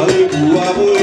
Bye.